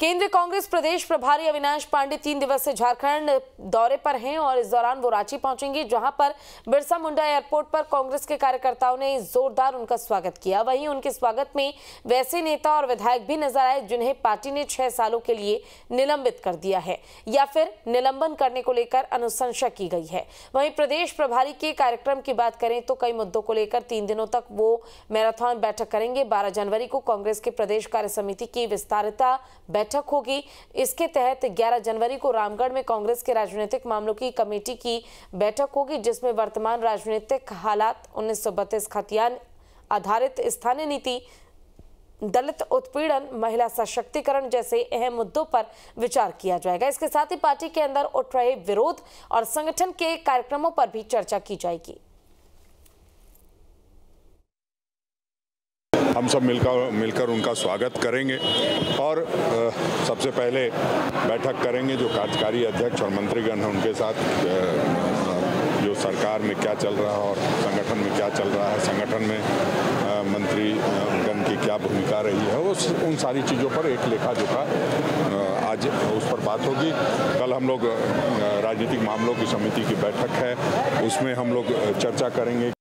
केंद्रीय कांग्रेस प्रदेश प्रभारी अविनाश पांडे तीन दिवसीय झारखंड दौरे पर हैं और इस दौरान वो रांची पहुँचेंगे, जहाँ पर बिरसा मुंडा एयरपोर्ट पर कांग्रेस के कार्यकर्ताओं ने जोरदार उनका स्वागत किया। वहीं उनके स्वागत में वैसे नेता और विधायक भी नज़र आए, जिन्हें पार्टी ने छह सालों के लिए निलंबित कर दिया है, या फिर निलंबन करने को लेकर अनुशंसा की गई है। वहीं प्रदेश प्रभारी के कार्यक्रम की बात करें तो कई मुद्दों को लेकर तीन दिनों तक वो मैराथन बैठक करेंगे। बारह जनवरी को कांग्रेस के प्रदेश कार्य समिति की विस्तारिता बैठक बैठक होगी। इसके तहत 11 जनवरी को रामगढ़ में कांग्रेस के राजनीतिक मामलों की कमेटी की बैठक होगी, जिसमें वर्तमान राजनीतिक हालात, उन्नीस सौ बत्तीस खतियान आधारित स्थानीय नीति, दलित उत्पीड़न, महिला सशक्तिकरण जैसे अहम मुद्दों पर विचार किया जाएगा। इसके साथ ही पार्टी के अंदर उठ रहे विरोध और संगठन के कार्यक्रमों पर भी चर्चा की जाएगी। हम सब मिलकर मिलकर उनका स्वागत करेंगे। और सबसे पहले बैठक करेंगे जो कार्यकारी अध्यक्ष और मंत्रीगण हैं उनके साथ जो सरकार में क्या चल रहा है और संगठन में क्या चल रहा है, संगठन में मंत्री गण की क्या भूमिका रही है उस उन सारी चीज़ों पर एक लेखा जोखा आज उस पर बात होगी। कल हम लोग राजनीतिक मामलों की समिति की बैठक है, उसमें हम लोग चर्चा करेंगे।